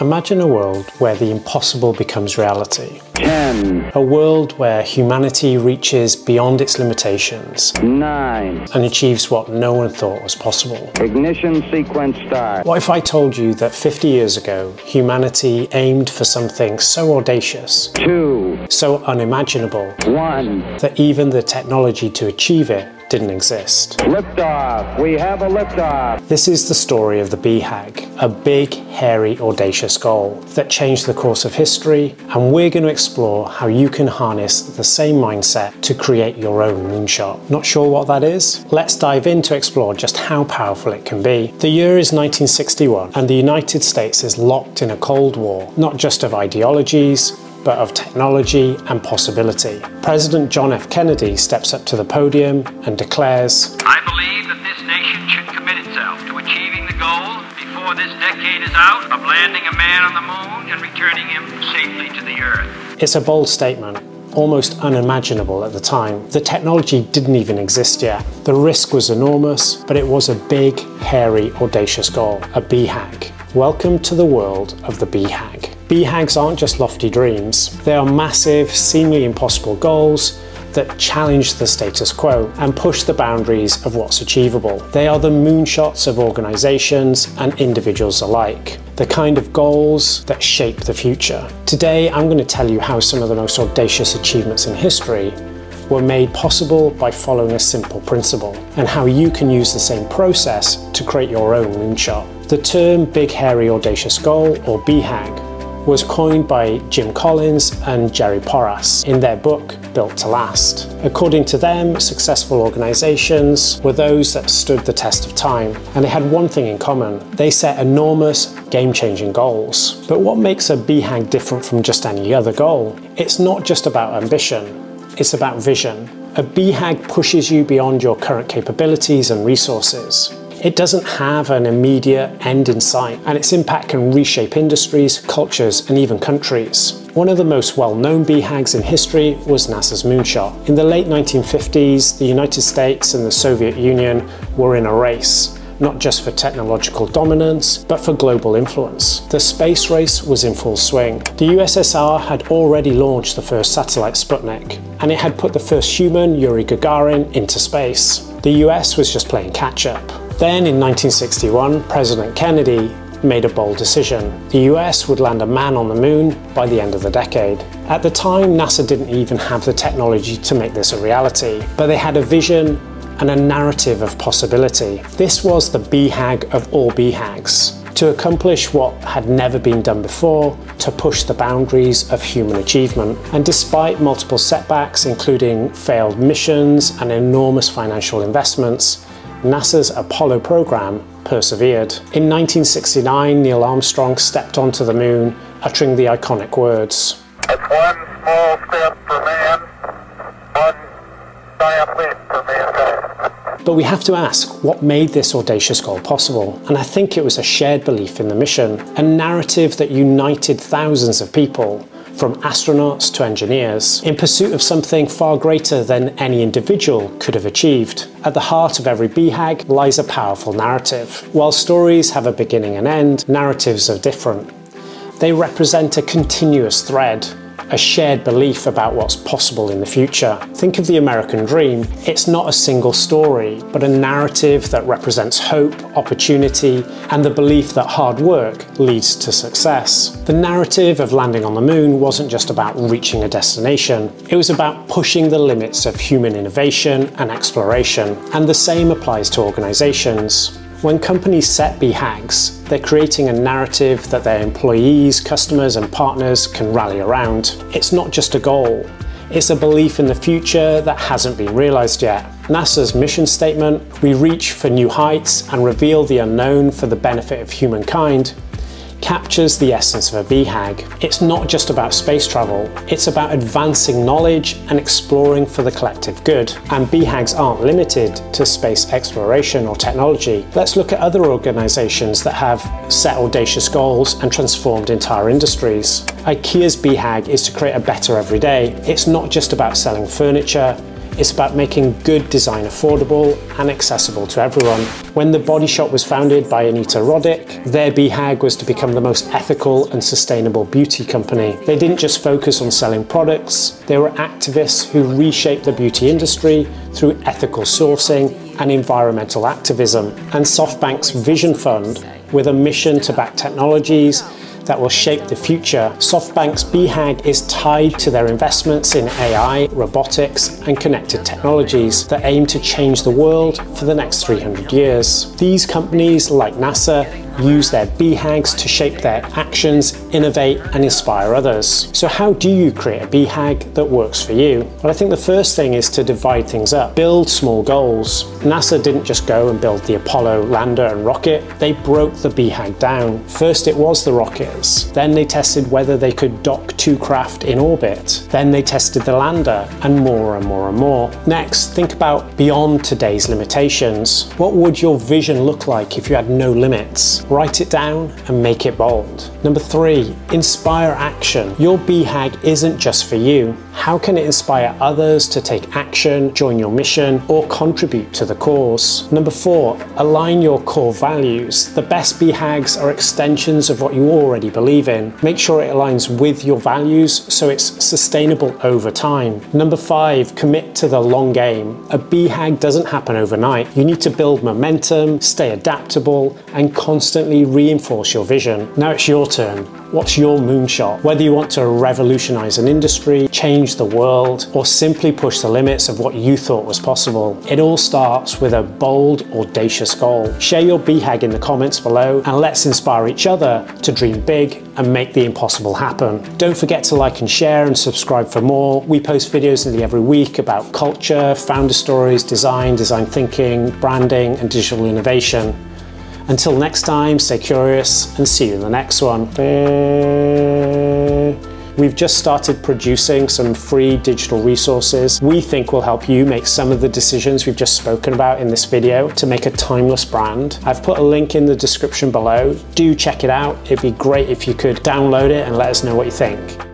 Imagine a world where the impossible becomes reality. 10, A world where humanity reaches beyond its limitations 9, and achieves what no one thought was possible. ignition sequence start. What if I told you that 50 years ago, humanity aimed for something so audacious, 2, so unimaginable, 1, that even the technology to achieve it didn't exist? liftoff. We have a liftoff. This is the story of the BHAG, a big, hairy, audacious goal that changed the course of history, and we're going to explore how you can harness the same mindset to create your own moonshot. Not sure what that is? Let's dive in to explore just how powerful it can be. The year is 1961, and the United States is locked in a Cold War, not just of ideologies, but of technology and possibility. President John F. Kennedy steps up to the podium and declares, I believe that this nation should commit itself to achieving the goal before this decade is out of landing a man on the moon and returning him safely to the earth. It's a bold statement, almost unimaginable at the time. The technology didn't even exist yet. The risk was enormous, but it was a big, hairy, audacious goal, a BHAG. Welcome to the world of the BHAG. BHAGs aren't just lofty dreams, they are massive, seemingly impossible goals that challenge the status quo and push the boundaries of what's achievable. They are the moonshots of organizations and individuals alike, the kind of goals that shape the future. Today, I'm going to tell you how some of the most audacious achievements in history were made possible by following a simple principle, and how you can use the same process to create your own moonshot. The term Big Hairy Audacious Goal, or BHAG, was coined by Jim Collins and Jerry Porras in their book Built to Last. According to them, successful organizations were those that stood the test of time, and they had one thing in common they set enormous, game changing goals. But what makes a BHAG different from just any other goal? It's not just about ambition, it's about vision. A BHAG pushes you beyond your current capabilities and resources. It doesn't have an immediate end in sight, and its impact can reshape industries, cultures, and even countries. One of the most well known BHAGs in history was NASA's moonshot. In the late 1950s, the United States and the Soviet Union were in a race not just for technological dominance, but for global influence. The space race was in full swing. The USSR had already launched the first satellite Sputnik, and it had put the first human, Yuri Gagarin, into space. The US was just playing catch up. Then in 1961, President Kennedy made a bold decision. The US would land a man on the moon by the end of the decade. At the time, NASA didn't even have the technology to make this a reality, but they had a vision and a narrative of possibility. This was the BHAG of all BHAGs. To accomplish what had never been done before, to push the boundaries of human achievement. And despite multiple setbacks, including failed missions and enormous financial investments, NASA's Apollo program persevered. In 1969, Neil Armstrong stepped onto the moon, uttering the iconic words It's one small step for man, one giant leap for mankind. But we have to ask what made this audacious goal possible? And I think it was a shared belief in the mission, a narrative that united thousands of people, from astronauts to engineers, in pursuit of something far greater than any individual could have achieved. At the heart of every BHAG lies a powerful narrative. While stories have a beginning and end, narratives are different. They represent a continuous thread, a shared belief about what's possible in the future. Think of the American dream. It's not a single story, but a narrative that represents hope, opportunity, and the belief that hard work leads to success. The narrative of landing on the moon wasn't just about reaching a destination, it was about pushing the limits of human innovation and exploration. And the same applies to organizations. When companies set BHAGs, they're creating a narrative that their employees, customers, and partners can rally around. It's not just a goal, it's a belief in the future that hasn't been realised yet. NASA's mission statement, We reach for new heights and reveal the unknown for the benefit of humankind, captures the essence of a BHAG. It's not just about space travel, it's about advancing knowledge and exploring for the collective good. And BHAGs aren't limited to space exploration or technology. Let's look at other organisations that have set audacious goals and transformed entire industries. IKEA's BHAG is to create a better everyday. It's not just about selling furniture, It's about making good design affordable and accessible to everyone. When the Body Shop was founded by Anita Roddick, their BHAG was to become the most ethical and sustainable beauty company. They didn't just focus on selling products, they were activists who reshaped the beauty industry through ethical sourcing and environmental activism. And SoftBank's Vision Fund, with a mission to back technologies that will shape the future. SoftBank's BHAG is tied to their investments in AI, robotics, and connected technologies that aim to change the world for the next 300 years. These companies, like NASA, use their BHAGs to shape their actions, innovate, and inspire others. So, how do you create a BHAG that works for you? Well, I think the first thing is to divide things up. Build small goals. NASA didn't just go and build the Apollo lander and rocket, they broke the BHAG down. First, it was the rockets. Then, they tested whether they could dock two craft in orbit. Then, they tested the lander, and more and more and more. Next, think about beyond today's limitations. What would your vision look like if you had no limits? Write it down and make it bold. Number three, inspire action. Your BHAG isn't just for you. How can it inspire others to take action, join your mission, or contribute to the cause? Number four, align your core values. The best BHAGs are extensions of what you already believe in. Make sure it aligns with your values so it's sustainable over time. Number five, commit to the long game. A BHAG doesn't happen overnight. You need to build momentum, stay adaptable, and constantly reinforce your vision. Now it's your turn. What's your moonshot? Whether you want to revolutionize an industry, change the world, or simply push the limits of what you thought was possible, it all starts with a bold, audacious goal. Share your BHAG in the comments below and let's inspire each other to dream big and make the impossible happen. Don't forget to like and share and subscribe for more. We post videos nearly every week about culture, founder stories, design, design thinking, branding, and digital innovation. Until next time, stay curious and see you in the next one. Eh, we've just started producing some free digital resources we think will help you make some of the decisions we've just spoken about in this video to make a timeless brand. I've put a link in the description below. Do check it out. It'd be great if you could download it and let us know what you think.